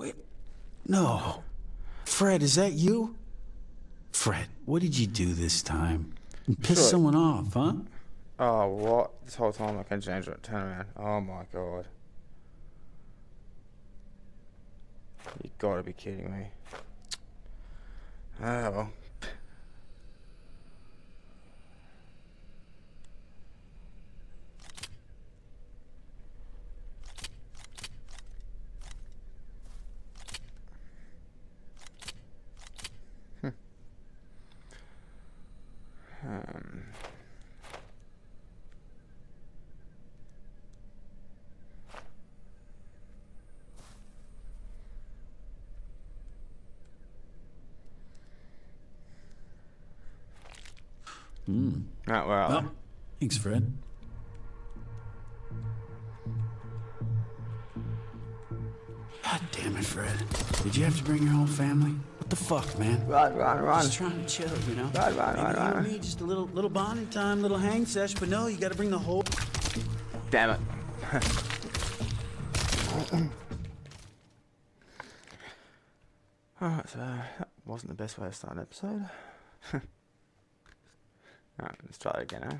Wait. No. Fred, is that you? Fred, what did you do this time? You pissed Sure. someone off, huh? Oh, what? This whole time I can change it. Turn around. Oh my god. You gotta be kidding me. Oh well. Hmm. Right, where are Well, thanks, Fred. God damn it, Fred. Did you have to bring your whole family? What the fuck, man? Run, run, run. Just trying to chill, you know? Right, right, Maybe right, you and right. me, just a little little bonding time, little hang sesh, but no, you gotta bring the whole Damn it. Alright, so that wasn't the best way to start an episode. Alright, let's try it again, eh?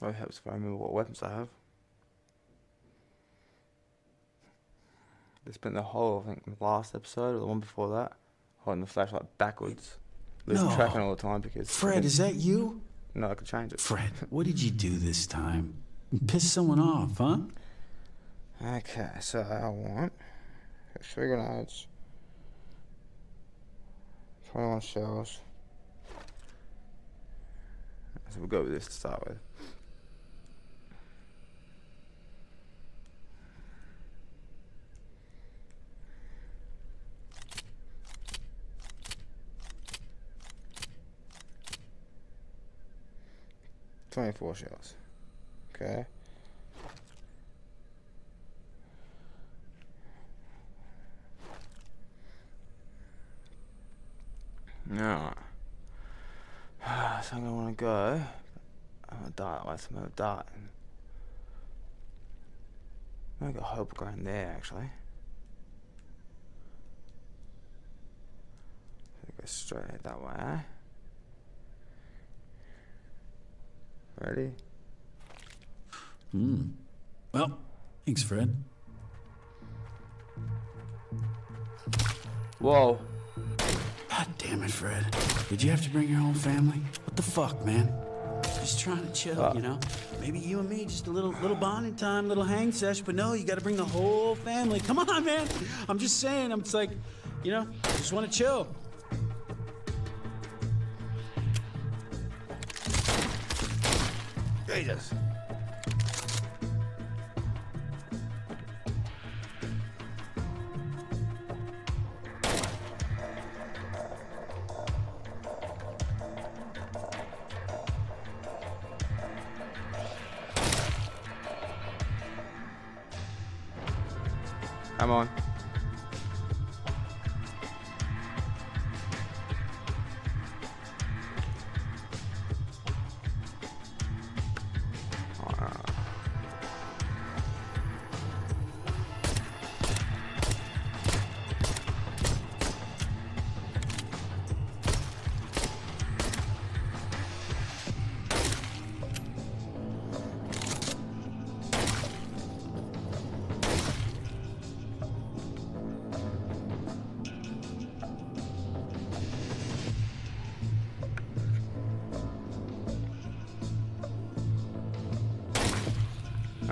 Well, helps if I remember what weapons I have. They spent the whole, I think, the last episode or the one before that, holding the flashlight backwards. Losing No. tracking all the time because. Fred, is that you? No, I could change it. Fred, what did you do this time? Piss someone off, huh? Okay, so I want three grenades, 21 shells. So we'll go with this to start with. Twenty-four shells. Okay. No. so I'm gonna wanna go. I'm gonna dart from the dart. I'm gonna go hope going there actually. Go straight that way, eh? Ready? Hmm. Well, thanks, Fred. Whoa. God damn it, Fred. Did you have to bring your whole family? What the fuck, man? Just trying to chill, Uh. you know? Maybe you and me, just a little little bonding time, little hang sesh, but no, you gotta bring the whole family. Come on, man. I'm just saying, I'm just like, you know, I just wanna chill. Come on.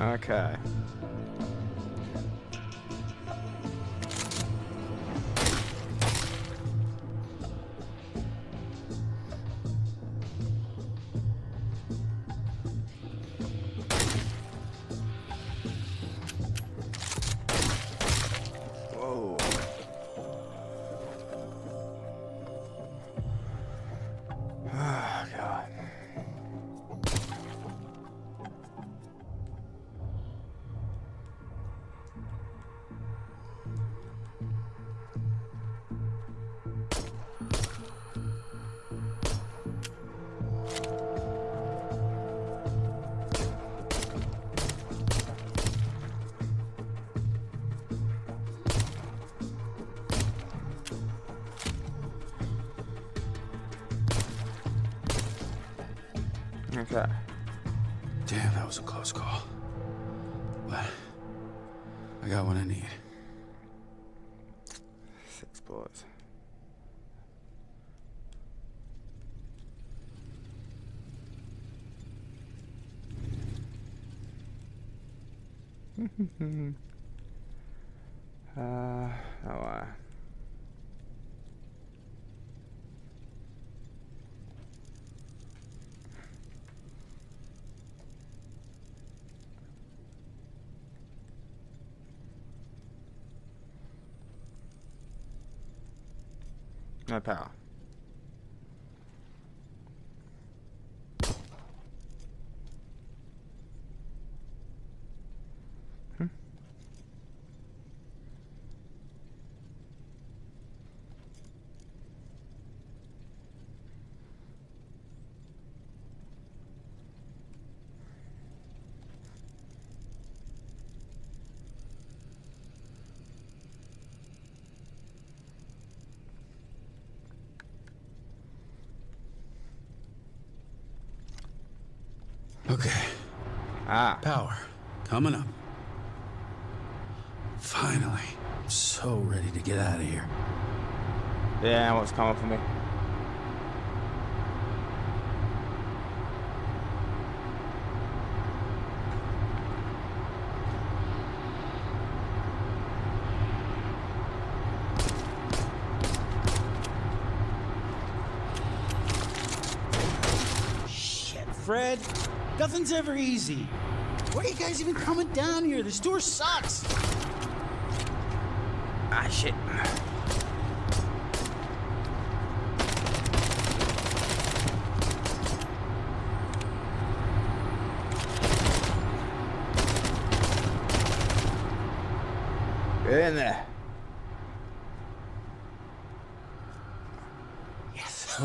Okay. Okay. Damn, that was a close call. But I got what I need. Six bullets. uh, oh, uh. No power. Okay, Ah, power coming up. Finally, I'm so ready to get out of here. yeah, what's coming for me? Shit, Fred. Nothing's ever easy. Why are you guys even coming down here? This door sucks. Ah, shit. Get in there. Yes.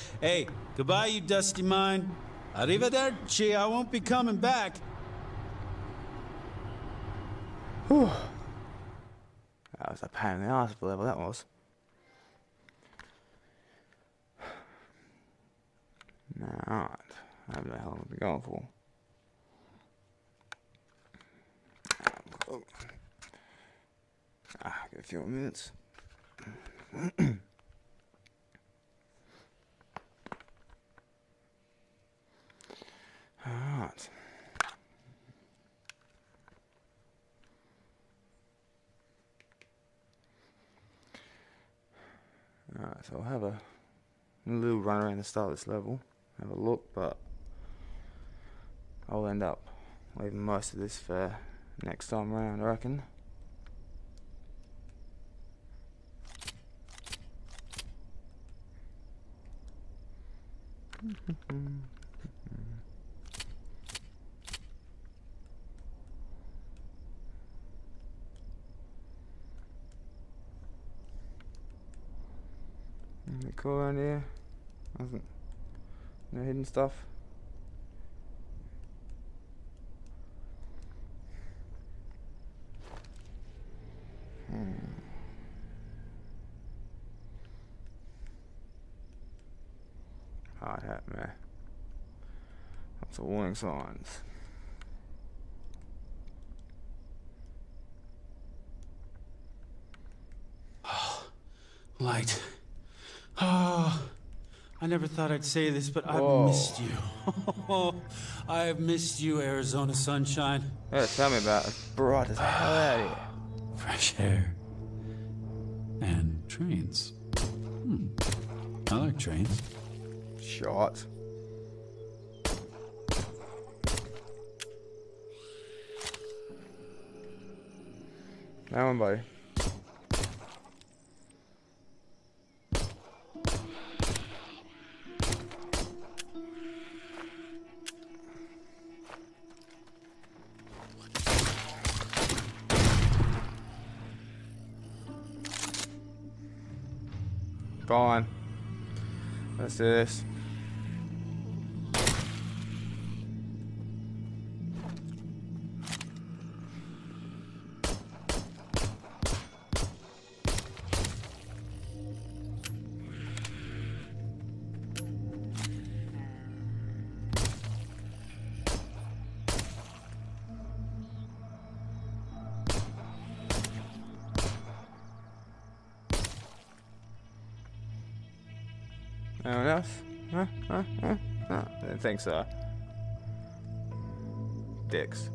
hey, goodbye, you dusty mine. Arrivederci. I won't be coming back. That was a pain in the ass, level, that was. Now, know how long we've been going for. Ah, a few more minutes. Alright. Alright, so I'll have a little run around the start this level, have a look, but I'll end up leaving most of this for next time around, I reckon. Anything cool around here? Nothing. No hidden stuff. Hmm. Hard hat, man. Lots of warning signs. Light. Oh, I never thought I'd say this, but Whoa. I've missed you. I've missed you, Arizona sunshine. Yeah, tell me about it. Bright as hell out here. Fresh air. And trains. Hmm. I like trains. Shot. That one, buddy. Go on. Let's do this. Huh? Huh? I didn't. Dicks.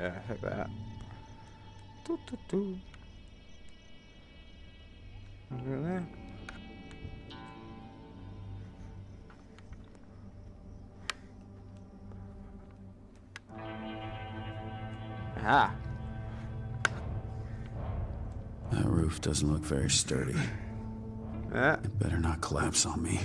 Yeah, like that. Doo, doo. Look at that. Ah, That roof doesn't look very sturdy. yeah. It better not collapse on me.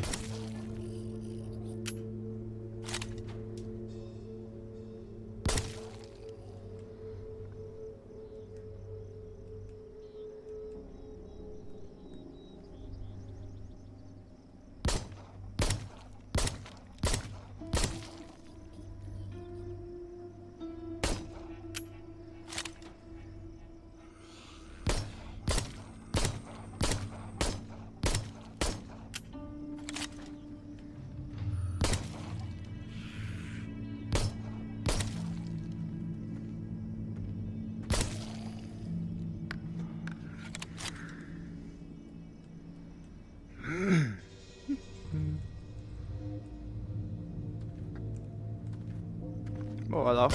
Hello.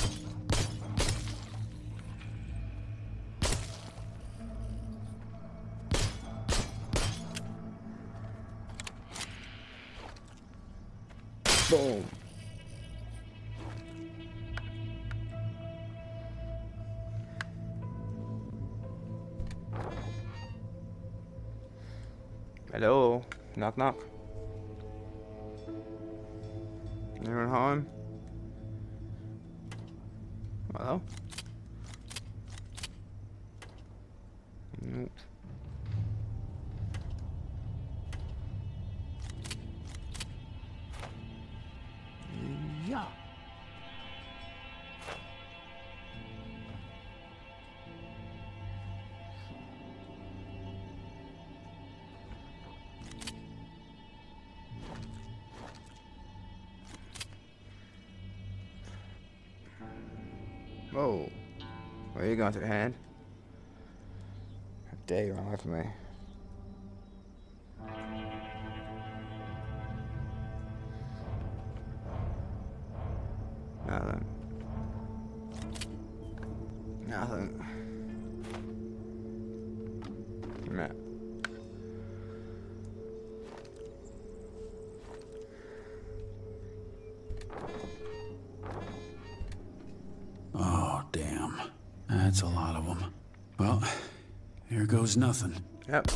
Boom. Hello. Knock knock. Anyone home? Hello? Nope. Where you going to, hand? How dare you run away from me? Nothing. Nothing. Goes nothing. Yep.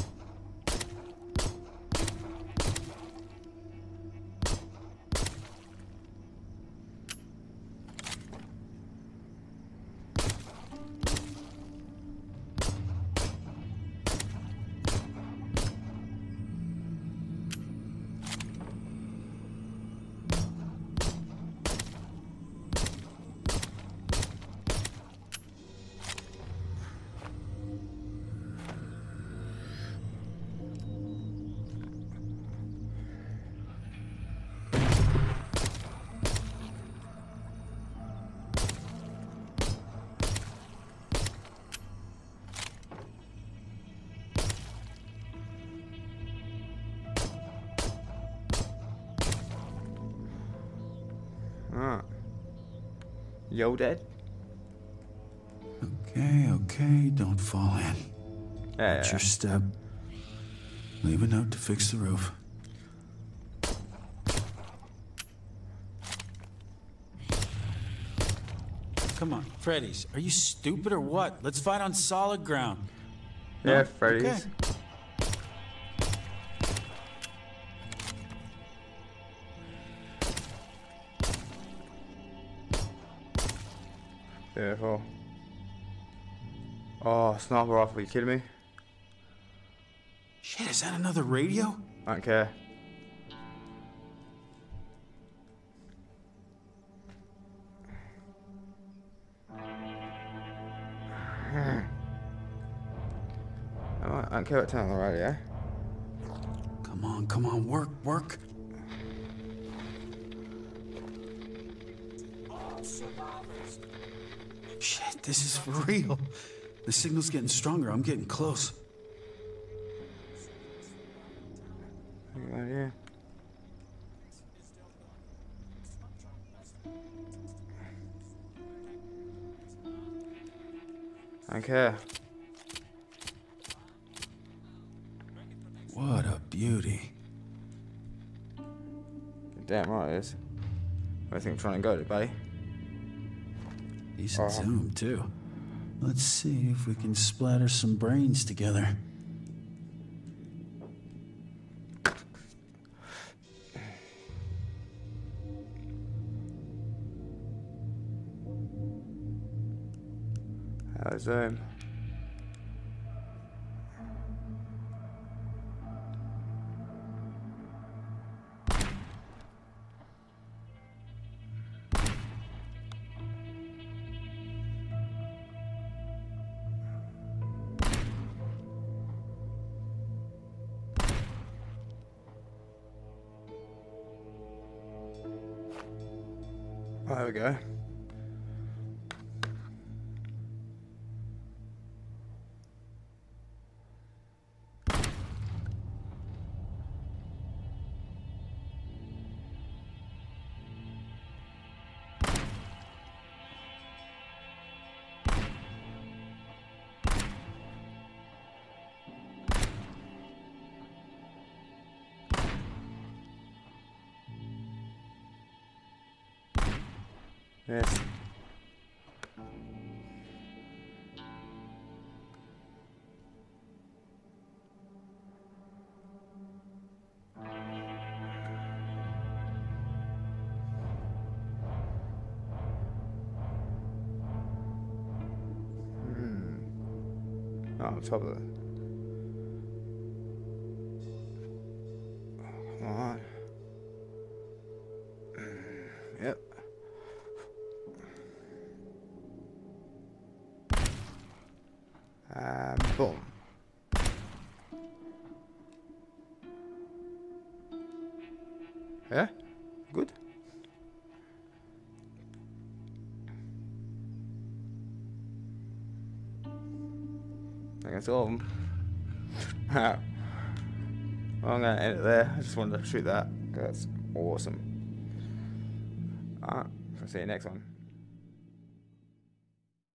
Yo, dead? Okay, okay, don't fall in. Yeah, Watch yeah. your step. Leave a note to fix the roof. Come on, Freddy's. Are you stupid or what? Let's fight on solid ground. Yeah, No? Freddy's. Okay. Beautiful. Oh, sniper rifle, you kidding me? Shit, is that another radio? I don't care. I don't- care what turn on the radio. Come on, come on, work, work. Shit, this is for real. The signal's getting stronger. I'm getting close. Yeah. I don't. What a beauty. Damn right it is. Where do you think I'm trying to go to, buddy? Decent Uh-huh. zoom, too. Let's see if we can splatter some brains together. How zoom? There we go. Yes. Hmm. Oh, top of it. Come on. Yep. Boom. Yeah? Good? I guess all of them. I'm to end it there. I just wanted to shoot that. That's awesome. Alright, I'll see you next one.